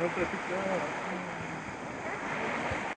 Eu pratico.